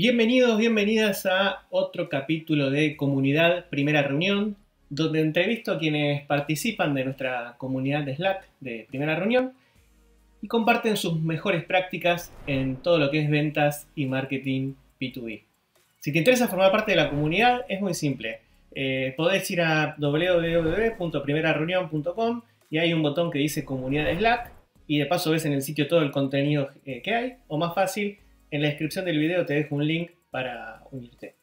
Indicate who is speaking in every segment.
Speaker 1: Bienvenidos, bienvenidas a otro capítulo de Comunidad Primera Reunión, donde entrevisto a quienes participan de nuestra comunidad de Slack de Primera Reunión y comparten sus mejores prácticas en todo lo que es ventas y marketing B2B. Si te interesa formar parte de la comunidad, es muy simple. Eh, podés ir a www.primerareunión.com y hay un botón que dice comunidad de Slack y de paso ves en el sitio todo el contenido eh, que hay, o más fácil, en la descripción del video te dejo un link para unirte.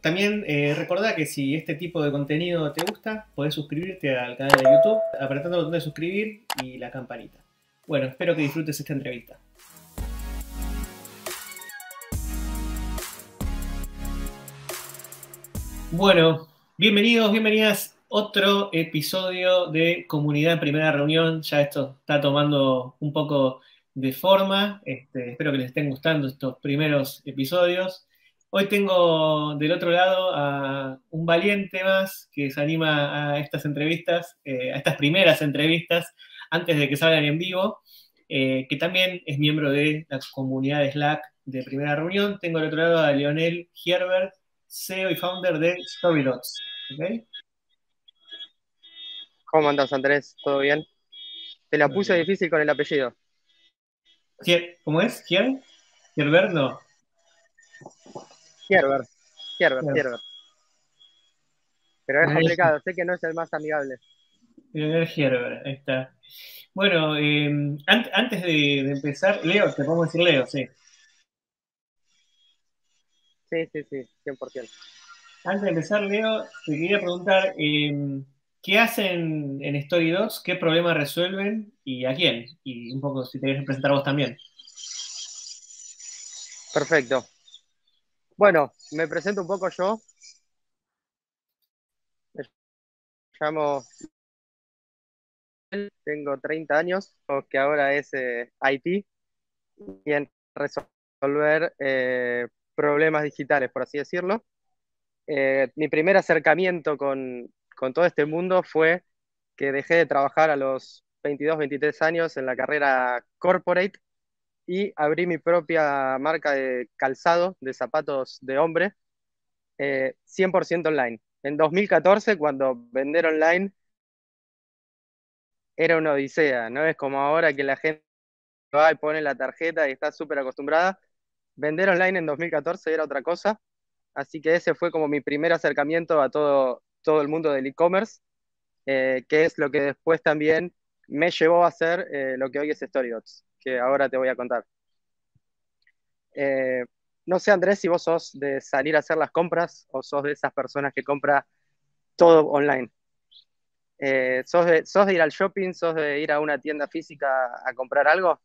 Speaker 1: También eh, recordá que si este tipo de contenido te gusta, podés suscribirte al canal de YouTube apretando el botón de suscribir y la campanita. Bueno, espero que disfrutes esta entrevista. Bueno, bienvenidos, bienvenidas otro episodio de Comunidad en Primera Reunión. Ya esto está tomando un poco de forma. Este, espero que les estén gustando estos primeros episodios. Hoy tengo del otro lado a un valiente más que se anima a estas entrevistas, eh, a estas primeras entrevistas, antes de que salgan en vivo, eh, que también es miembro de la comunidad de Slack de primera reunión. Tengo del otro lado a Leonel Gierbert, CEO y founder de Storydots.
Speaker 2: ¿Cómo andas, Andrés? ¿Todo bien? Te la puse difícil con el apellido.
Speaker 1: ¿Cómo es? ¿Quién? ¿Herbert? No.
Speaker 2: Herbert. Herbert, Herbert. Pero es complicado, sé que no es el más amigable.
Speaker 1: Herbert, ahí está. Bueno, eh, antes de, empezar, Leo, te podemos decir Leo, sí.
Speaker 2: Sí, sí, sí, 100%.
Speaker 1: Antes de empezar, Leo, te quería preguntar, eh, ¿Qué hacen en Story 2? ¿Qué problema resuelven y a quién? Y un poco si te querés presentar vos también.
Speaker 2: Perfecto. Bueno, me presento un poco yo. Me llamo. Tengo 30 años, que ahora es eh, IT, y en resolver eh, problemas digitales, por así decirlo. Eh, mi primer acercamiento con, con todo este mundo fue que dejé de trabajar a los 22, 23 años en la carrera corporate y abrí mi propia marca de calzado, de zapatos de hombre, 100% eh, online. En 2014, cuando vender online era una odisea, no es como ahora que la gente va y pone la tarjeta y está súper acostumbrada. Vender online en 2014 era otra cosa, así que ese fue como mi primer acercamiento a todo, todo el mundo del e-commerce, eh, que es lo que después también me llevó a hacer eh, lo que hoy es StoryDots, que ahora te voy a contar. Eh, no sé, Andrés, si vos sos de salir a hacer las compras o sos de esas personas que compra todo online. ¿sos, de, ¿Sos de ir al shopping? ¿Sos de ir a una tienda física a comprar algo?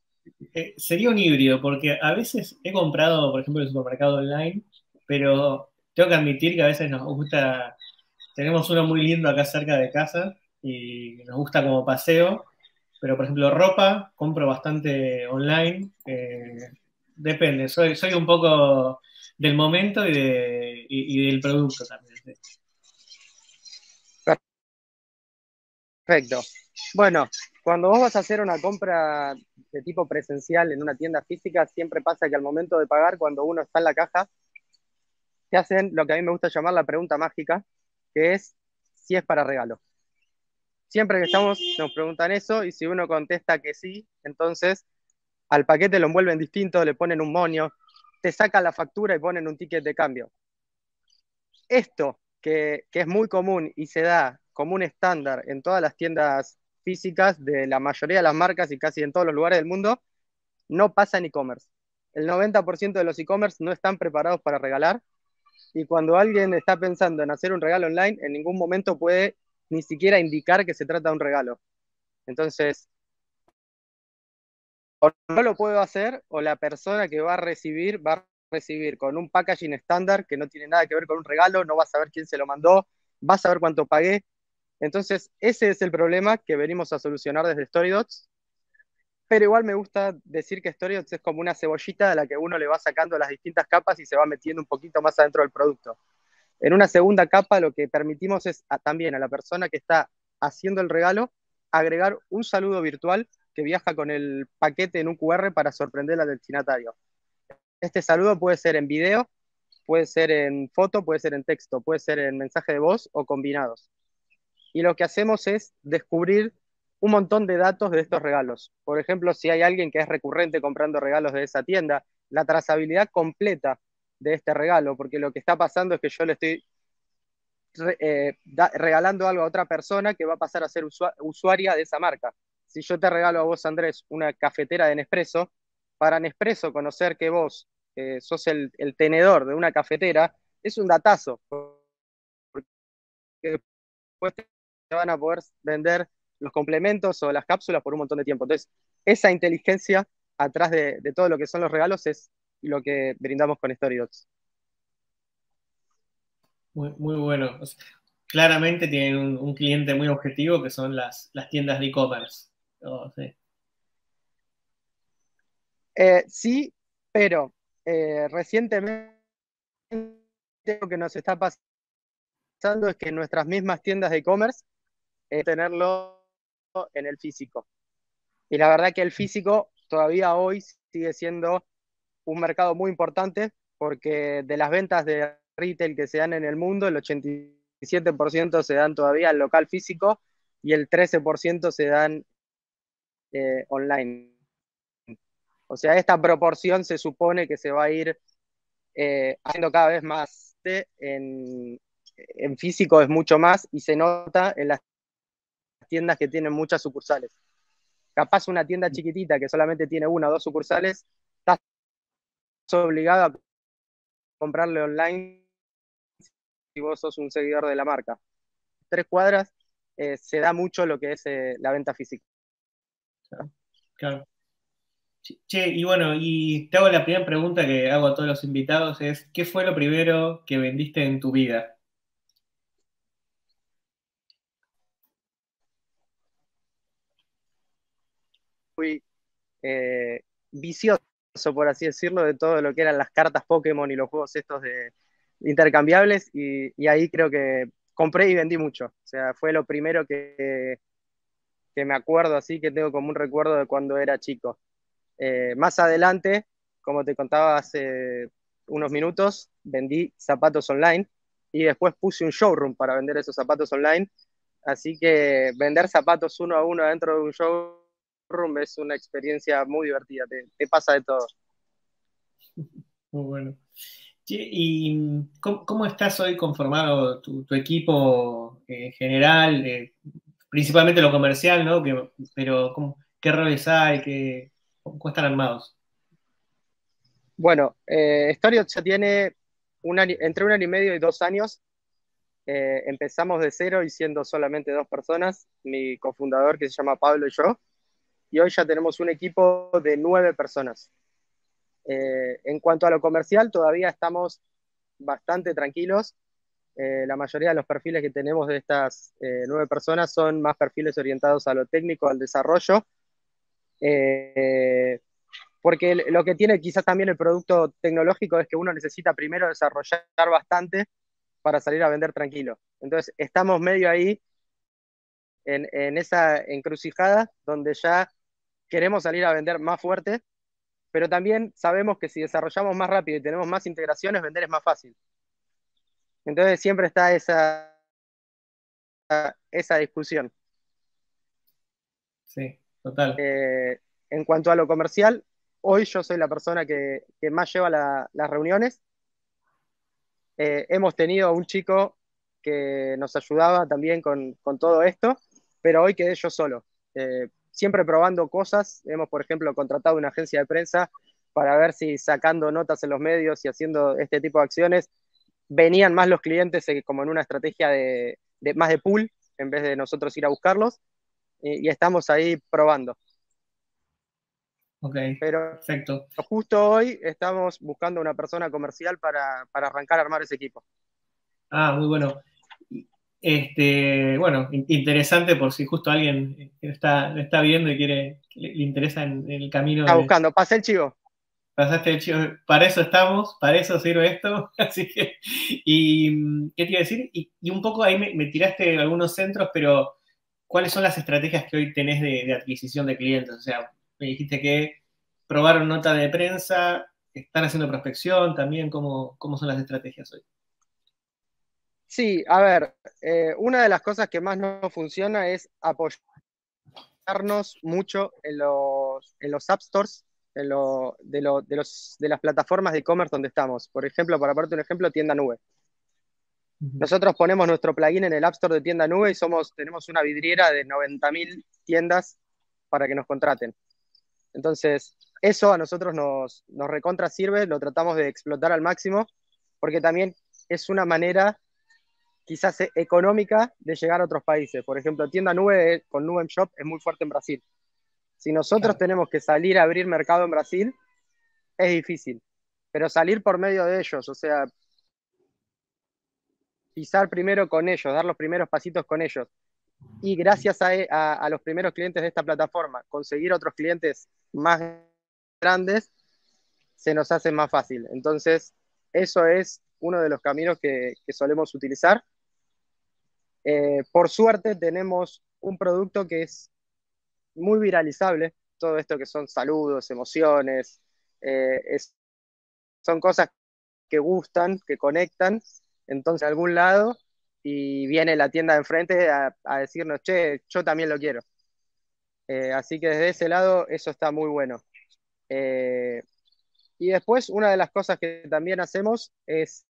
Speaker 1: sería un híbrido, porque a veces he comprado, por ejemplo, el supermercado online, pero tengo que admitir que a veces nos gusta tenemos uno muy lindo acá cerca de casa y nos gusta como paseo, pero por ejemplo ropa compro bastante online. Eh, depende, soy, soy un poco del momento y, de, del producto también.
Speaker 2: Perfecto. Bueno, cuando vos vas a hacer una compra de tipo presencial en una tienda física, siempre pasa que al momento de pagar, cuando uno está en la caja, te hacen lo que a mí me gusta llamar la pregunta mágica, que es si es para regalo. Siempre que estamos nos preguntan eso y si uno contesta que sí, entonces al paquete lo envuelven distinto, le ponen un moño, te sacan la factura y ponen un ticket de cambio. Esto, que, que es muy común y se da como un estándar en todas las tiendas físicas de la mayoría de las marcas y casi en todos los lugares del mundo, no pasa en e-commerce. El 90% de los e-commerce no están preparados para regalar y cuando alguien está pensando en hacer un regalo online, en ningún momento puede ni siquiera indicar que se trata de un regalo. Entonces, o no lo puedo hacer, o la persona que va a recibir va a recibir con un packaging estándar que no tiene nada que ver con un regalo, no va a saber quién se lo mandó, va a saber cuánto pagué. Entonces, ese es el problema que venimos a solucionar desde StoryDots pero igual me gusta decir que Storybots es como una cebollita a la que uno le va sacando las distintas capas y se va metiendo un poquito más adentro del producto. En una segunda capa lo que permitimos es también a la persona que está haciendo el regalo agregar un saludo virtual que viaja con el paquete en un QR para sorprender al destinatario. Este saludo puede ser en video Puede ser en foto, puede ser en texto, puede ser en mensaje de voz o combinados. Y lo que hacemos es descubrir un montón de datos de estos regalos. Por ejemplo, si hay alguien que es recurrente comprando regalos de esa tienda, la trazabilidad completa de este regalo, porque lo que está pasando es que yo le estoy eh, regalando algo a otra persona que va a pasar a ser usuaria de esa marca. Si yo te regalo a vos, Andrés, una cafetera de Nespresso, para Nespresso conocer que vos eh, sos el, tenedor de una cafetera, es un datazo. Porque después te van a poder vender los complementos o las cápsulas por un montón de tiempo. Entonces, esa inteligencia atrás de, todo lo que son los regalos es lo que brindamos con StoryDocs.
Speaker 1: Muy, muy bueno. claramente tienen un, cliente muy objetivo que son las, las tiendas de e-commerce.
Speaker 2: Eh, sí. pero eh, recientemente lo que nos está pasando es que nuestras mismas tiendas de e-commerce eh, tenerlo en el físico. Y la verdad que el físico todavía hoy sigue siendo un mercado muy importante porque de las ventas de retail que se dan en el mundo, el 87% se dan todavía al local físico y el 13% se dan eh, online. O sea, esta proporción se supone que se va a ir eh, haciendo cada vez más. En, en físico es mucho más y se nota en las tiendas que tienen muchas sucursales. Capaz una tienda chiquitita que solamente tiene una o dos sucursales, estás obligado a comprarle online si vos sos un seguidor de la marca. Tres cuadras eh, se da mucho lo que es eh, la venta física.
Speaker 1: Claro. Che, y bueno, y te hago la primera pregunta que hago a todos los invitados, es, ¿qué fue lo primero que vendiste en tu vida?
Speaker 2: Fui eh, vicioso, por así decirlo, de todo lo que eran las cartas Pokémon y los juegos estos de, intercambiables y, ahí creo que compré y vendí mucho. O sea, fue lo primero que, que me acuerdo así, que tengo como un recuerdo de cuando era chico. Eh, más adelante, como te contaba hace unos minutos, vendí zapatos online y después puse un showroom para vender esos zapatos online. Así que vender zapatos uno a uno dentro de un showroom es una experiencia muy divertida, te, pasa de todo.
Speaker 1: Muy bueno. ¿Y cómo, estás hoy conformado tu, equipo eh, general, eh, principalmente lo comercial, ¿no? pero ¿qué roles hay? Qué, ¿Cómo están armados?
Speaker 2: Bueno, eh, ya tiene un entre un año y medio y dos años. Eh, empezamos de cero y siendo solamente dos personas, mi cofundador que se llama Pablo y yo y hoy ya tenemos un equipo de nueve personas. Eh, en cuanto a lo comercial, todavía estamos bastante tranquilos. Eh, la mayoría de los perfiles que tenemos de estas eh, nueve personas son más perfiles orientados a lo técnico, al desarrollo, porque lo que tiene quizás también el producto tecnológico es que uno necesita primero desarrollar bastante para salir a vender tranquilo. Entonces, estamos medio ahí en, en esa encrucijada donde ya queremos salir a vender más fuerte, pero también sabemos que si desarrollamos más rápido y tenemos más integraciones, vender es más fácil. Entonces siempre está esa, esa discusión.
Speaker 1: Sí, total.
Speaker 2: Eh, en cuanto a lo comercial, hoy yo soy la persona que, más lleva las reuniones. Eh, hemos tenido un chico que nos ayudaba también con, todo esto, pero hoy quedé yo solo. Eh, siempre probando cosas. Hemos, por ejemplo, contratado una agencia de prensa para ver si sacando notas en los medios y haciendo este tipo de acciones venían más los clientes eh, como en una estrategia de, más de pool en vez de nosotros ir a buscarlos y, estamos ahí probando.
Speaker 1: Ok, Pero perfecto.
Speaker 2: Justo hoy estamos buscando una persona comercial para, para arrancar a armar ese equipo.
Speaker 1: Ah, muy bueno. Este, bueno, interesante por si justo alguien está, está viendo y quiere, le, interesa en, el camino.
Speaker 2: Está buscando, pasé el chivo.
Speaker 1: Pasaste el chivo, para eso estamos, para eso sirve esto. Así que, y ¿qué te iba a decir? Y, un poco ahí me, tiraste algunos centros, pero ¿cuáles son las estrategias que hoy tenés de, adquisición de clientes? O sea, me dijiste que probaron nota de prensa, están haciendo prospección también, ¿cómo, cómo son las estrategias hoy?
Speaker 2: Sí, a ver, eh, una de las cosas que más no funciona es apoyarnos mucho en los, en los App Stores en lo, de, lo, de, los, de las plataformas de e-commerce donde estamos. Por ejemplo, para darte un ejemplo, tienda nube. Nosotros ponemos nuestro plugin en el App Store de tienda nube y somos, tenemos una vidriera de 90.000 tiendas para que nos contraten. Entonces, eso a nosotros nos, nos recontra sirve, lo tratamos de explotar al máximo, porque también es una manera quizás e, económica de llegar a otros países. Por ejemplo, tienda nube con Nube Shop es muy fuerte en Brasil. Si nosotros tenemos que salir a abrir mercado en Brasil, es difícil. Pero salir por medio de ellos, o sea, pisar primero con ellos, dar los primeros pasitos con ellos. Y gracias a, los primeros clientes de esta plataforma, conseguir otros clientes más grandes, se nos hace más fácil. Entonces, eso es uno de los caminos que, solemos utilizar. Eh, por suerte tenemos un producto que es muy viralizable, todo esto que son saludos, emociones, eh, son cosas que gustan, que conectan, entonces a algún lado y viene la tienda de enfrente a, decirnos, che, yo también lo quiero. Eh, así que desde ese lado eso está muy bueno. Y después una de las cosas que también hacemos es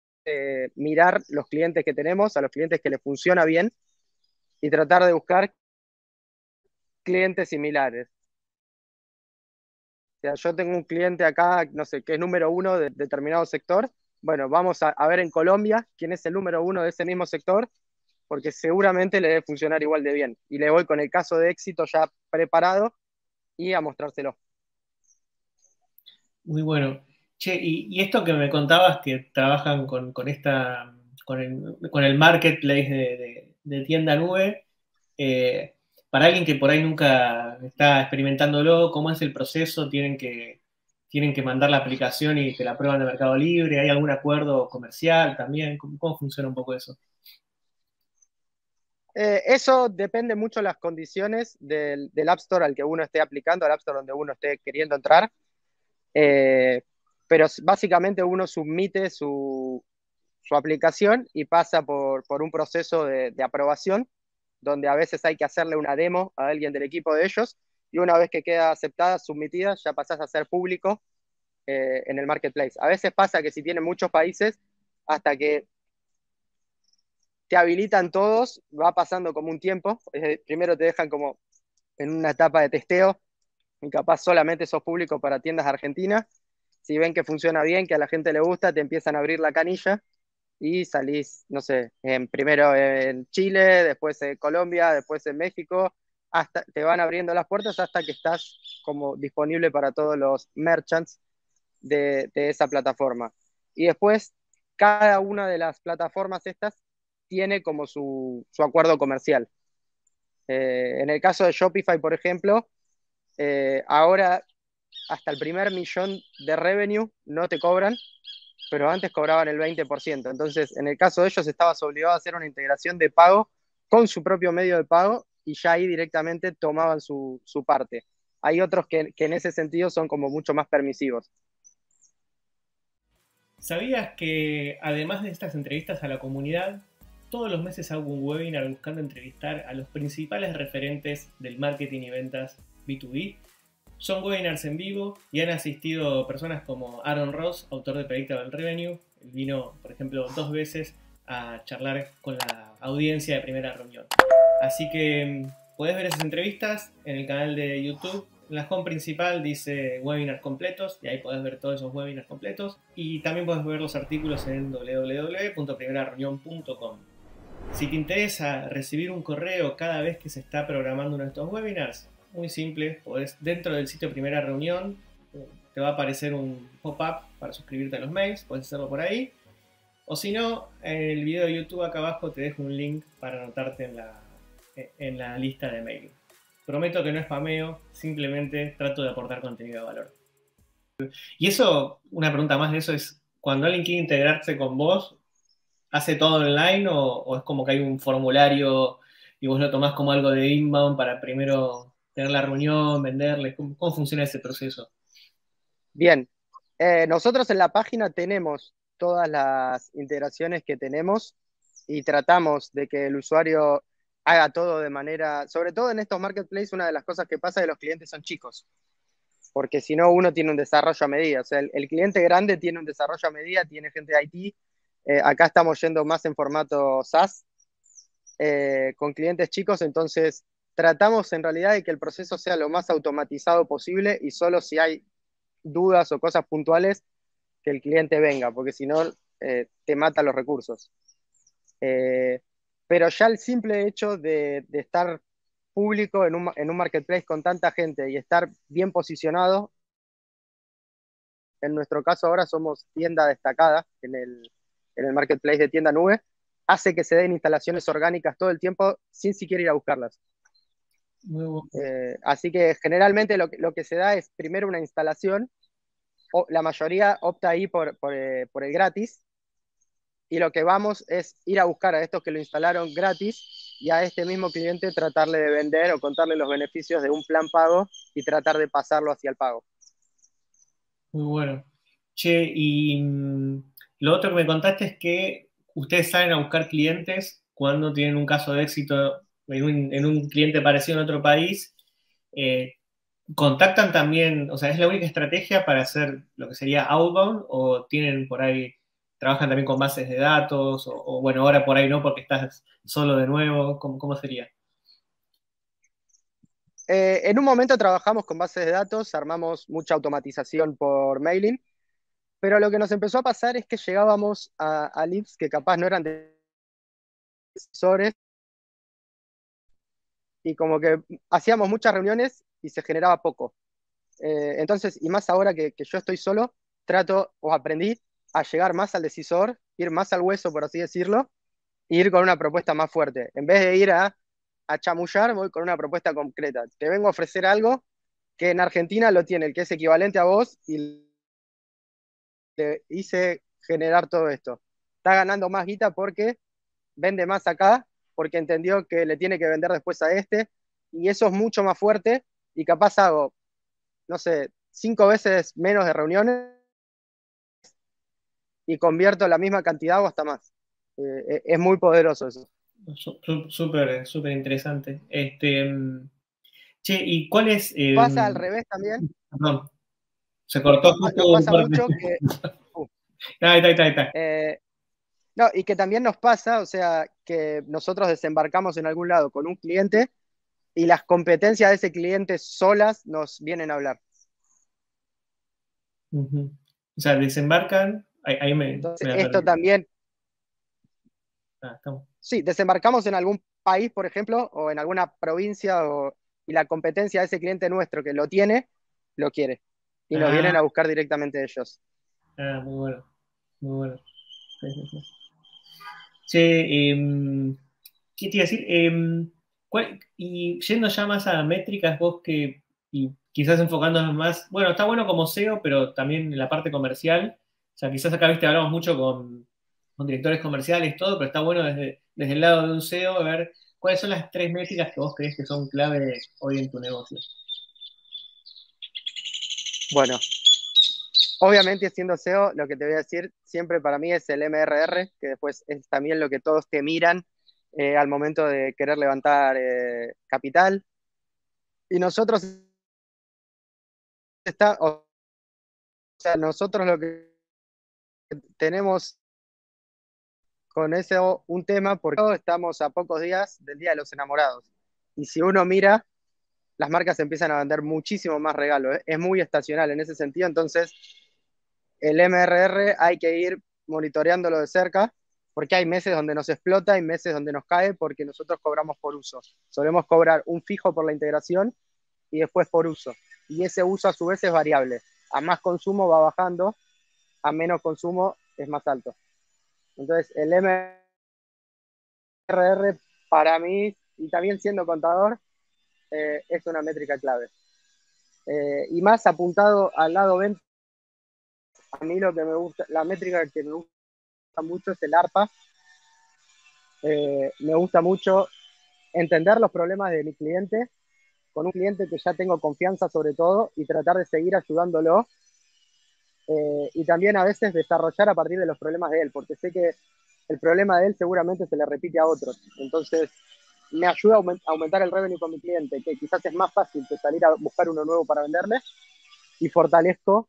Speaker 2: mirar los clientes que tenemos, a los clientes que les funciona bien y tratar de buscar clientes similares. O sea, yo tengo un cliente acá, no sé, que es número uno de determinado sector. Bueno, vamos a, ver en Colombia quién es el número uno de ese mismo sector, porque seguramente le debe funcionar igual de bien. Y le voy con el caso de éxito ya preparado y a mostrárselo.
Speaker 1: Muy bueno. Che, y, esto que me contabas, que trabajan con, esta, con el, marketplace de, tienda nube, eh, para alguien que por ahí nunca está experimentándolo, ¿cómo es el proceso? ¿Tienen que, tienen que mandar la aplicación y te la prueban de Mercado Libre? ¿Hay algún acuerdo comercial también? ¿Cómo, funciona un poco eso?
Speaker 2: Eh, eso depende mucho de las condiciones del, App Store al que uno esté aplicando, al App Store donde uno esté queriendo entrar. Eh, pero básicamente uno submite su, aplicación y pasa por, un proceso de aprobación donde a veces hay que hacerle una demo a alguien del equipo de ellos y una vez que queda aceptada, submitida, ya pasás a ser público eh, en el marketplace. A veces pasa que si tiene muchos países, hasta que te habilitan todos, va pasando como un tiempo. primero te dejan como en una etapa de testeo y capaz solamente sos público para tiendas argentinas. Si ven que funciona bien, que a la gente le gusta, te empiezan a abrir la canilla y salís, no sé, en, primero en Chile, después en Colombia, después en México, hasta te van abriendo las puertas hasta que estás como disponible para todos los merchants de, esa plataforma. Y después, cada una de las plataformas estas tiene como su, acuerdo comercial. Eh, en el caso de Shopify, por ejemplo, eh, ahora hasta el primer millón de revenue no te cobran, pero antes cobraban el 20%. Entonces, en el caso de ellos, estabas obligado a hacer una integración de pago con su propio medio de pago y ya ahí directamente tomaban su, parte. Hay otros que, en ese sentido son como mucho más permisivos.
Speaker 1: ¿Sabías que además de estas entrevistas a la comunidad, todos los meses hago un webinar buscando entrevistar a los principales referentes del marketing y ventas B2B son webinars en vivo y han asistido personas como Aaron Ross, autor de Predictable Revenue. Él vino, por ejemplo, dos veces a charlar con la audiencia de primera reunión. Así que mm, puedes ver esas entrevistas en el canal de YouTube. En la home principal dice webinars completos y ahí puedes ver todos esos webinars completos. Y también puedes ver los artículos en www.primerareunión.com. Si te interesa recibir un correo cada vez que se está programando uno de estos webinars, muy simple. Podés, dentro del sitio Primera Reunión te va a aparecer un pop-up para suscribirte a los mails, puedes hacerlo por ahí. O si no, en el video de YouTube acá abajo te dejo un link para anotarte en la, en la lista de mail. Prometo que no es spameo, simplemente trato de aportar contenido de valor. Y eso, una pregunta más de eso es, cuando alguien quiere integrarse con vos, ¿hace todo online o, o es como que hay un formulario y vos lo tomás como algo de inbound para primero tener la reunión, venderle? ¿Cómo, funciona ese proceso?
Speaker 2: Bien, Eh, nosotros en la página tenemos todas las integraciones que tenemos y tratamos de que el usuario haga todo de manera, sobre todo en estos marketplaces, una de las cosas que pasa es que los clientes son chicos, porque si no uno tiene un desarrollo a medida, o sea, el, cliente grande tiene un desarrollo a medida, tiene gente de IT, eh, acá estamos yendo más en formato SaaS, eh, con clientes chicos, entonces tratamos en realidad de que el proceso sea lo más automatizado posible y solo si hay dudas o cosas puntuales, que el cliente venga, porque si no, eh, te mata los recursos. Eh, pero ya el simple hecho de, estar público en un, marketplace con tanta gente y estar bien posicionado, en nuestro caso ahora somos tienda destacada en el marketplace de tienda nube, hace que se den instalaciones orgánicas todo el tiempo sin siquiera ir a buscarlas. Eh, así que generalmente lo, lo, que se da es primero una instalación, o, la mayoría opta ahí por, por, eh, por, el gratis, y lo que vamos es ir a buscar a estos que lo instalaron gratis y a este mismo cliente tratarle de vender o contarle los beneficios de un plan pago y tratar de pasarlo hacia el pago.
Speaker 1: Muy bueno. Che, y mm, lo otro que me contaste es que ustedes salen a buscar clientes cuando tienen un caso de éxito en un, cliente parecido en otro país, eh, ¿contactan también, o sea, es la única estrategia para hacer lo que sería outbound o tienen por ahí, trabajan también con bases de datos o, bueno, ahora por ahí no porque estás solo de nuevo, ¿cómo, sería?
Speaker 2: Eh, en un momento trabajamos con bases de datos, armamos mucha automatización por mailing, pero lo que nos empezó a pasar es que llegábamos a, a leads que capaz no eran decisores y como que hacíamos muchas reuniones y se generaba poco. Eh, entonces, y más ahora que, yo estoy solo, trato o aprendí a llegar más al decisor, ir más al hueso, por así decirlo, e ir con una propuesta más fuerte. En vez de ir a, a chamullar, voy con una propuesta concreta. Te vengo a ofrecer algo que en Argentina lo tiene el que es equivalente a vos y le hice generar todo esto. Está ganando más guita porque vende más acá porque entendió que le tiene que vender después a este, y eso es mucho más fuerte, y capaz hago, no sé, cinco veces menos de reuniones y convierto la misma cantidad o hasta más. Eh, eh, es muy poderoso eso.
Speaker 1: Súper, súper interesante. Este, mm, che, ¿y cuál es?
Speaker 2: Eh, pasa al revés también.
Speaker 1: Perdón. Se cortó justo.
Speaker 2: Pasa mucho que.
Speaker 1: Uh, ahí está, ahí está, ahí está.
Speaker 2: Eh, no, y que también nos pasa, o sea, que nosotros desembarcamos en algún lado con un cliente y las competencias de ese cliente solas nos vienen a hablar.
Speaker 1: O sea, desembarcan, ahí, me,
Speaker 2: Entonces, esto también. Ah, sí, desembarcamos en algún país, por ejemplo, o en alguna provincia, y la competencia de ese cliente nuestro que lo tiene, lo quiere. Y nos ah. vienen a buscar directamente ellos.
Speaker 1: Ah, muy bueno, muy bueno. Em, ¿qué te iba a decir? Em, y yendo ya más a métricas, vos que, y quizás enfocándonos más, bueno, está bueno como SEO, pero también en la parte comercial. O sea, quizás acá, viste, hablamos mucho con, directores comerciales, todo, pero está bueno desde, desde el lado de un SEO ver cuáles son las tres métricas que vos crees que son clave hoy en tu negocio.
Speaker 2: Bueno, Obviamente, siendo SEO, lo que te voy a decir siempre para mí es el MRR, que después es también lo que todos te miran eh, al momento de querer levantar eh, capital. Y nosotros está, o sea, nosotros lo que tenemos con eso un tema porque estamos a pocos días del Día de los Enamorados. Y si uno mira, las marcas empiezan a vender muchísimo más regalos. ¿eh? Es muy estacional en ese sentido, entonces el MRR hay que ir monitoreándolo de cerca, porque hay meses donde nos explota y meses donde nos cae, porque nosotros cobramos por uso. Solemos cobrar un fijo por la integración y después por uso. Y ese uso a su vez es variable. A más consumo va bajando, a menos consumo es más alto. Entonces, el MRR para mí, y también siendo contador, eh, es una métrica clave. Eh, y más apuntado al lado venta mí lo que me gusta, la métrica que me gusta mucho es el ARPA. Eh, me gusta mucho entender los problemas de mi cliente, con un cliente que ya tengo confianza sobre todo, y tratar de seguir ayudándolo eh, y también a veces desarrollar a partir de los problemas de él, porque sé que el problema de él seguramente se le repite a otros. Entonces, me ayuda a aumentar el revenue con mi cliente, que quizás es más fácil que salir a buscar uno nuevo para venderle, y fortalezco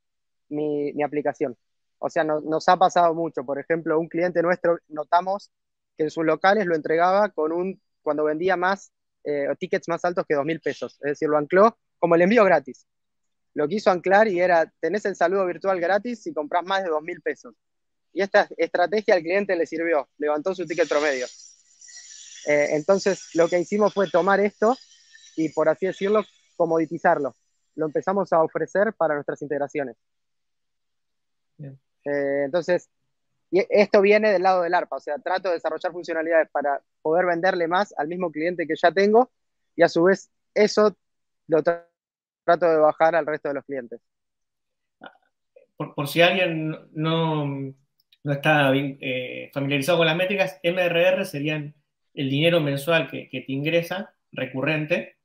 Speaker 2: mi, aplicación. O sea, nos ha pasado mucho. Por ejemplo, un cliente nuestro notamos que en sus locales lo entregaba con un, cuando vendía más, eh, tickets más altos que dos mil pesos. Es decir, lo ancló como el envío gratis. Lo quiso anclar y era, tenés el saludo virtual gratis si compras más de dos mil pesos. Y esta estrategia al cliente le sirvió, levantó su ticket promedio. Eh, entonces, lo que hicimos fue tomar esto y, por así decirlo, comoditizarlo. Lo empezamos a ofrecer para nuestras integraciones. Eh, entonces, esto viene del lado del ARPA, o sea, trato de desarrollar funcionalidades para poder venderle más al mismo cliente que ya tengo y a su vez eso lo trato de bajar al resto de los clientes.
Speaker 1: Por, si alguien no, no está eh, familiarizado con las métricas, MRR serían el dinero mensual que, te ingresa recurrente.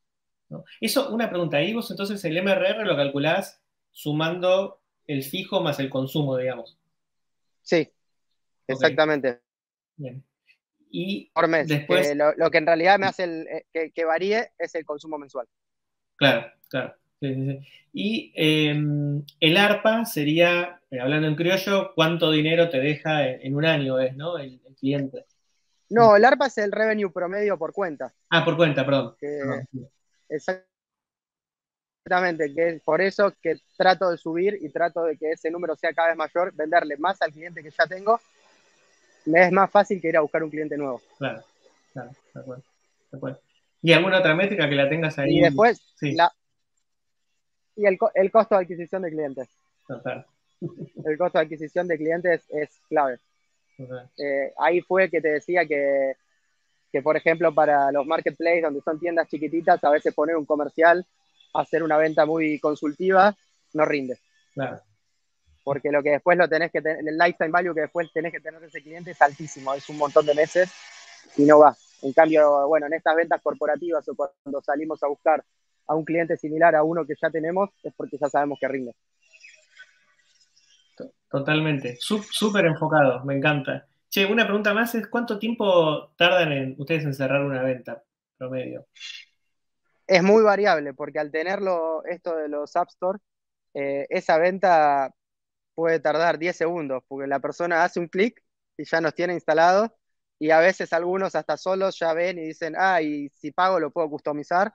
Speaker 1: Eso, una pregunta, ahí vos entonces el MRR lo calculás sumando el fijo más el consumo, digamos.
Speaker 2: Sí, exactamente.
Speaker 1: Bien. Y
Speaker 2: por mes. Después... lo, que en realidad me hace el, eh, que, varíe es el consumo mensual.
Speaker 1: Claro, claro. Y em, el ARPA sería, eh, hablando en criollo, cuánto dinero te deja en, un año, es, ¿no? El, cliente.
Speaker 2: No, el ARPA es el revenue promedio por cuenta.
Speaker 1: Ah, por cuenta, perdón.
Speaker 2: Exactamente, que es por eso que trato de subir y trato de que ese número sea cada vez mayor, venderle más al cliente que ya tengo, me es más fácil que ir a buscar un cliente nuevo.
Speaker 1: Claro, claro, de acuerdo, de acuerdo. ¿Y alguna otra métrica que la tengas ahí?
Speaker 2: Y después, sí. la, y el, el, costo de adquisición de clientes. El costo de adquisición de clientes es clave. Eh, ahí fue que te decía que, que, por ejemplo, para los marketplaces, donde son tiendas chiquititas, a veces poner un comercial, hacer una venta muy consultiva, no rinde.
Speaker 1: Claro.
Speaker 2: Porque lo que después lo tenés que tener, el lifetime value que después tenés que tener de ese cliente es altísimo, es un montón de meses y no va. En cambio, bueno, en estas ventas corporativas o cuando salimos a buscar a un cliente similar a uno que ya tenemos, es porque ya sabemos que rinde.
Speaker 1: Totalmente, súper enfocado, me encanta. Che, una pregunta más es, ¿cuánto tiempo tardan en, ustedes en cerrar una venta promedio?
Speaker 2: Es muy variable, porque al tenerlo esto de los App Store, eh, esa venta puede tardar 10 segundos, porque la persona hace un clic y ya nos tiene instalado, y a veces algunos hasta solos ya ven y dicen, ah, y si pago lo puedo customizar,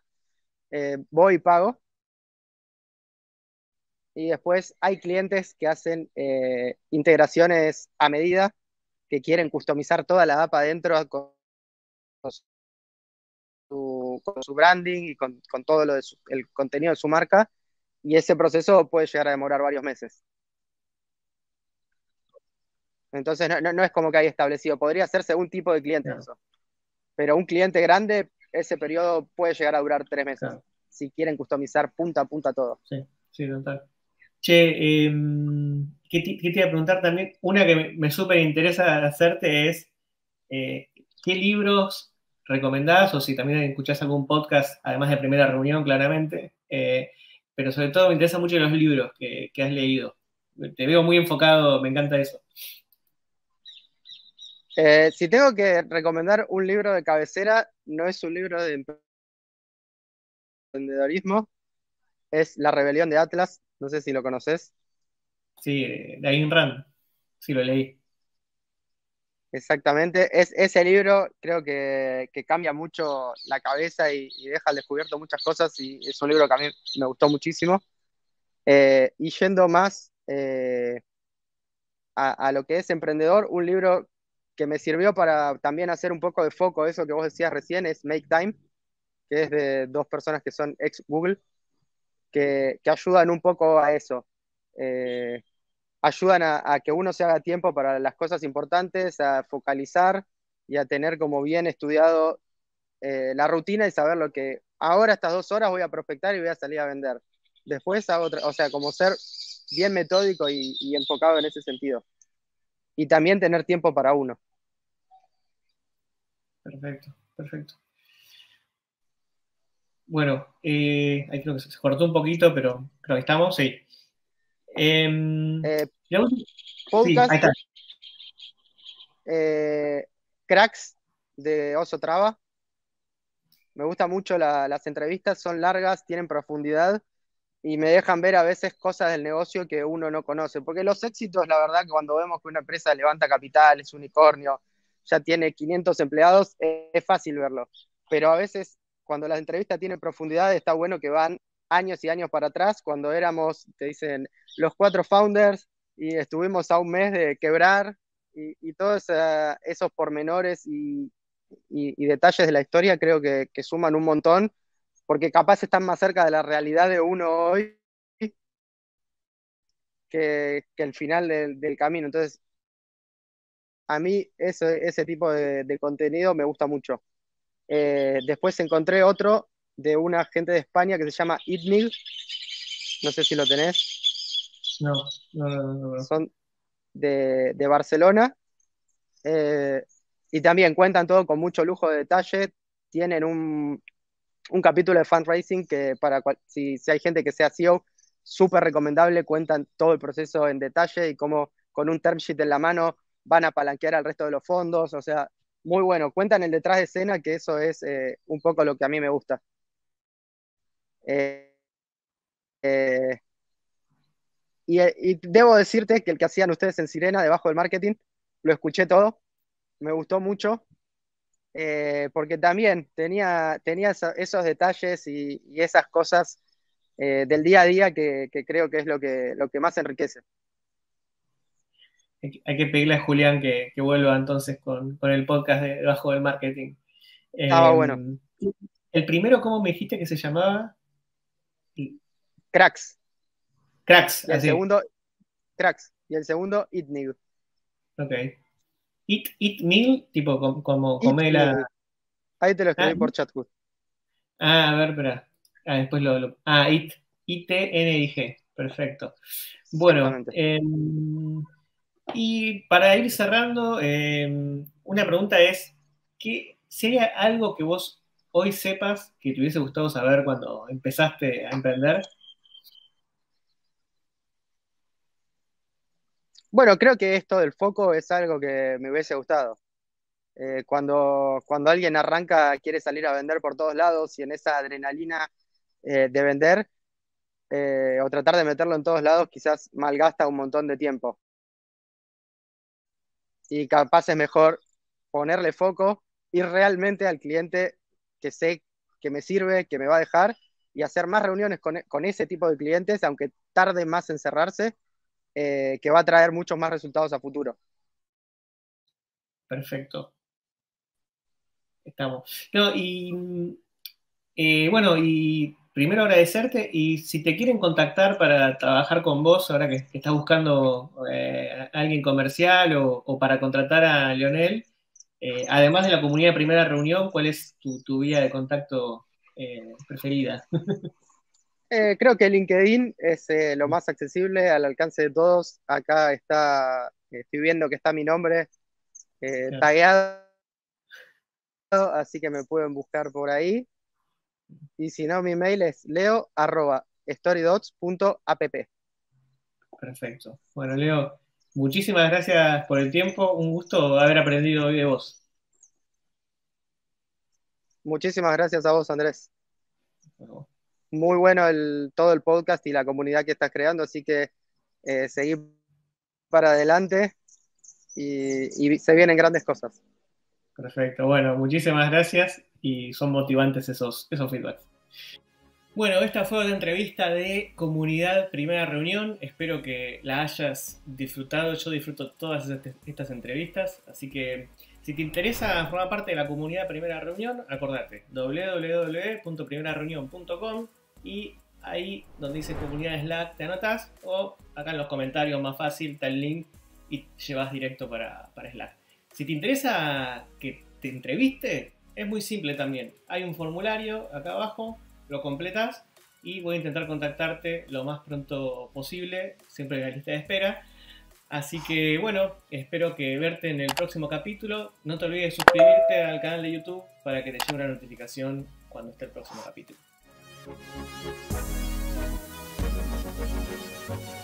Speaker 2: eh, voy y pago. Y después hay clientes que hacen eh, integraciones a medida, que quieren customizar toda la app adentro su, branding y con, todo lo de el contenido de su marca. Y ese proceso puede llegar a demorar varios meses. Entonces no, es como que hay establecido, podría ser según tipo de cliente eso. Pero un cliente grande ese periodo puede llegar a durar tres meses, si quieren customizar punta a punta todo.
Speaker 1: Sí, sí, total. Che, em, ¿qué, te, iba a preguntar también? Una que me, súper interesa hacerte es, eh, ¿qué libros recomendás? O si también escuchás algún podcast, además de Primera Reunión, claramente, eh, pero sobre todo me interesan mucho los libros que, que has leído. Te veo muy enfocado, me encanta eso.
Speaker 2: Eh, si tengo que recomendar un libro de cabecera, no es un libro de emprendedorismo, es La rebelión de Atlas, no sé si lo conoces.
Speaker 1: Sí, de Ayn Rand, sí lo leí.
Speaker 2: Exactamente, es, ese libro creo que, cambia mucho la cabeza y, deja al descubierto muchas cosas y es un libro que a mí me gustó muchísimo. Eh, y yendo más eh, a, a, lo que es emprendedor, un libro que me sirvió para también hacer un poco de foco, eso que vos decías recién, es Make Time, que es de dos personas que son ex Google, que, ayudan un poco a eso. Eh, ayudan a, que uno se haga tiempo para las cosas importantes, a focalizar y a tener como bien estudiado eh, la rutina y saber lo que ahora estas dos horas voy a prospectar y voy a salir a vender. Después a otra, o sea, como ser bien metódico y enfocado en ese sentido y también tener tiempo para uno.
Speaker 1: Perfecto, perfecto. Bueno, eh, ahí creo que se cortó un poquito, pero creo que estamos, sí. Em,
Speaker 2: Eh,
Speaker 1: sí,
Speaker 2: podcast, eh, Cracks de Oso Traba. Me gustan mucho la- las entrevistas, son largas, tienen profundidad y me dejan ver a veces cosas del negocio que uno no conoce. Porque los éxitos, la verdad, que cuando vemos que una empresa levanta capital, es unicornio, ya tiene 500 empleados, es fácil verlo. Pero a veces, cuando las entrevistas tienen profundidad, está bueno que van años y años para atrás, cuando éramos, te dicen, los cuatro founders y estuvimos a un mes de quebrar y, todos esa- esos pormenores y, y- y detalles de la historia creo que, suman un montón, porque capaz están más cerca de la realidad de uno hoy que, el final del, camino. Entonces, a mí ese, tipo de, de contenido me gusta mucho. Eh, después encontré otro de una gente de España que se llama Itnig, no sé si lo tenés,
Speaker 1: No, no, no, no, no.
Speaker 2: son de, de Barcelona. Eh, y también cuentan todo con mucho lujo de detalle. Tienen un, un capítulo de fundraising que para cual- si, si hay gente que sea CEO, súper recomendable, cuentan todo el proceso en detalle y cómo con un term sheet en la mano van a palanquear al resto de los fondos. O sea, muy bueno. Cuentan el detrás de escena, que eso es eh, un poco lo que a mí me gusta. Eh, eh, y, y debo decirte que el que hacían ustedes en Sirena, debajo del marketing, lo escuché todo, me gustó mucho, eh, porque también tenía, tenía eso- esos detalles y, y esas cosas eh, del día a día que, que creo que es lo que, lo que más enriquece.
Speaker 1: Hay que- hay que pedirle a Julián que, que vuelva entonces con, con el podcast de Bajo del Marketing.
Speaker 2: Estaba
Speaker 1: Eh,
Speaker 2: bueno.
Speaker 1: El primero, ¿cómo me dijiste que se llamaba?
Speaker 2: Cracks.
Speaker 1: Cracks,
Speaker 2: Y el
Speaker 1: así.
Speaker 2: segundo, Cracks. Y el segundo, Itnig.
Speaker 1: Ok. Eat, eat meal, tipo com- como
Speaker 2: Itnig.
Speaker 1: comer la.
Speaker 2: Ahí te lo escribí
Speaker 1: Ah,
Speaker 2: por chat.
Speaker 1: Ah, a ver, espera. Ah, después lo. lo- ah, it, I-T-N-I-G. Perfecto. Bueno, em, y para ir cerrando, em, una pregunta es: ¿qué, hay algo que vos hoy sepas que te hubiese gustado saber cuando empezaste a emprender?
Speaker 2: Bueno, creo que esto del foco es algo que me hubiese gustado. Eh, cuando, cuando alguien arranca, quiere salir a vender por todos lados y en esa adrenalina eh, de vender eh, o tratar de meterlo en todos lados, quizás malgasta un montón de tiempo. Y capaz es mejor ponerle foco, ir realmente al cliente que sé que me sirve, que me va a dejar, y hacer más reuniones con, con ese tipo de clientes, aunque tarde más en cerrarse, eh, que va a traer muchos más resultados a futuro.
Speaker 1: Perfecto. Estamos. No, y eh, bueno, y primero agradecerte y si te quieren contactar para trabajar con vos, ahora que, estás buscando eh, a alguien comercial o, para contratar a Leonel, eh, además de la comunidad de primera reunión, ¿cuál es tu, tu vía de contacto eh, preferida?
Speaker 2: Eh, creo que LinkedIn es eh, lo más accesible, al alcance de todos. Acá está, estoy viendo que está mi nombre eh,
Speaker 1: Claro.
Speaker 2: tagueado, así que me pueden buscar por ahí. Y si no, mi mail es leo.storydots.app.
Speaker 1: Perfecto. Bueno, Leo, muchísimas gracias por el tiempo. Un gusto haber aprendido hoy de vos.
Speaker 2: Muchísimas gracias a vos, Andrés.
Speaker 1: Bueno,
Speaker 2: Muy bueno el, todo el podcast y la comunidad que estás creando, así que eh, seguí para adelante y, se vienen grandes cosas.
Speaker 1: Perfecto, bueno, muchísimas gracias y son motivantes esos, esos feedbacks. Bueno, esta fue una entrevista de comunidad primera reunión. Espero que la hayas disfrutado. Yo disfruto todas este- estas entrevistas. Así que si te interesa formar parte de la comunidad primera reunión, acordate www.primerareunión.com y ahí donde dice comunidad Slack te anotas o acá en los comentarios más fácil está el link y llevas directo para, para Slack. Si te interesa que te entreviste, es muy simple también. Hay un formulario acá abajo, lo completas y voy a intentar contactarte lo más pronto posible, siempre en la lista de espera. Así que bueno, espero que verte en el próximo capítulo. No te olvides de suscribirte al canal de YouTube para que te llegue una notificación cuando esté el próximo capítulo. Thank you.